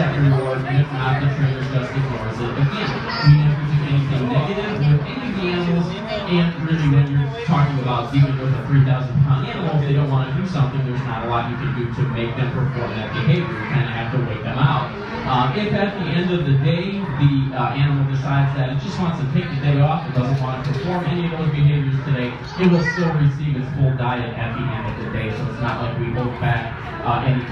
set reward, and if not, the trainer just ignores it. Again, we never do anything negative with any of the animals, and really when you're talking about dealing with a 3,000 pound animal, if they don't want to do something, there's not a lot you can do to make them perform that behavior. You kind of have to wait them out. Uh, if at the end of the day the uh, animal decides that it just wants to take the day off, it doesn't want to perform any of those behaviors today, it will still receive its full diet at the end of the day. So it's not like we hold back uh, any